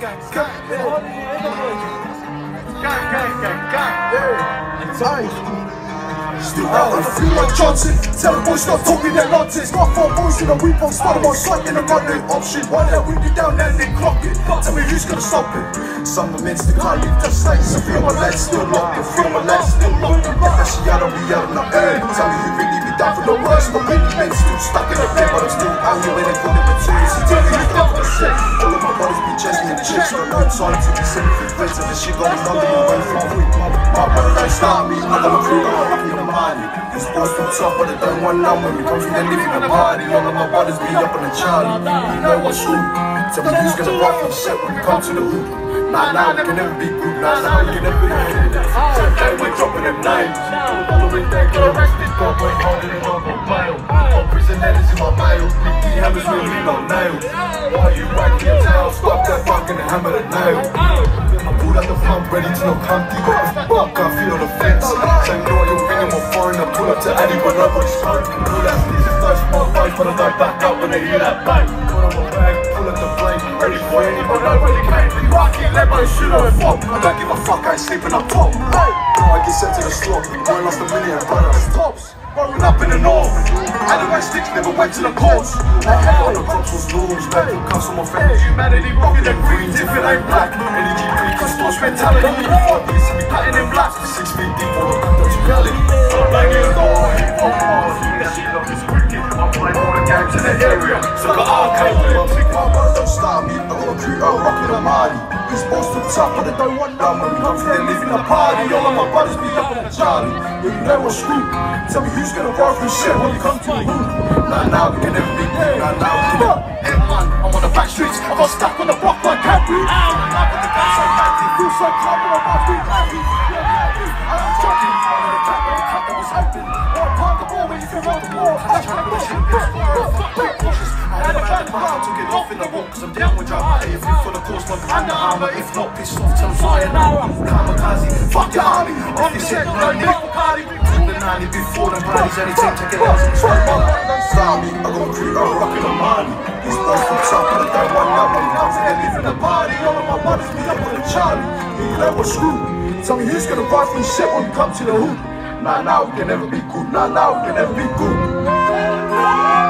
gang, gang, they're all in the neighborhood. Gang, gang, gang, gang, yeah. It's tight. Still out and free like Johnson Tell the boys stop talking that nonsense My four boys in a weep on spot on sight in a running option Why that we be down and then clock it Tell me who's gonna stop it Some immense the car you just like So feel my legs still locked Feel my legs still locked Get that shit out of me out of my head Tell me who really be down for the worst But many men still stuck in the bed But I'm still out here and I'm gonna the chicks. Got no time to be sitting through friends and this shit going on the way from My brother don't start me. I got a crew, I'm in the money. This boys too tough, but they don't want none when we come from the living the party. All of my brothers be up on the Charlie. You know what's true. Tell me who's gonna rock and shit when we come to the hood. Nah, nah, we can never be good. Nah, nah, we can never be good. Today we're dropping. Don't wait mail. Nicky hammers me, not nails. Why you wagging your tail? Stop that fucking hammer the nail. I pulled out the front, ready to Humpty. Got the fuck, I feel on the fence. Same know you're ringing my foreign. I pull up to Addy when nobody's spoken. Pull out these first my fight, but I don't back up when they hear that bang. Put on my bag, pull up the flame. Ready for anyone, nobody came. You fucking let my shoot on fuck. I don't give a fuck, I ain't sleeping up top. Hey, no, I get sent to the slot. I lost a million, brother. Tops. Rolling up in the north. Anyway, sticks never went to the courts. The hell, the Bronx was. Mental comes from my friends. Humanity rocking the greens if it ain't black. Energy, greed, customers, mentality. Fuck this, be cutting in black. Six feet deep, all the reality. Like it These boys too tough, but they don't want none. When we come to them, living a party. All of my brothers be up on the Charlie. Yeah, you know what's true. Tell me who's gonna roll through shit when we come to the hood. Nah, nah, we can never be good. Nah, nah, we can never. Hey, man, I'm on the back streets. I got stuck on the block like Cadbury. I'm with the guys so happy. Feel so calm, about to be happy. Yeah, happy. I'm joking. I'm in the back of the cut that was open. Or park the ball when you can roll the ball. I'm trying to. Be I had a to get off in the walk, cause I'm down with drama. If you for the course, my and the armor. If not, pissed off, tell sayonara. Kamikaze, fuck your army. Off this shit, no for party. The 90 before the bodies, anything to get out and smoke my Don't stop me, I got a crew, I'm rocking the money. These boys from top, but don't want it comes to them living the party. All of my brothers be up on the Charlie. You know what's true. Tell me who's gonna ride through shit when we come to the hood. Nah, nah, we can never be good. Nah, nah, we can never be good.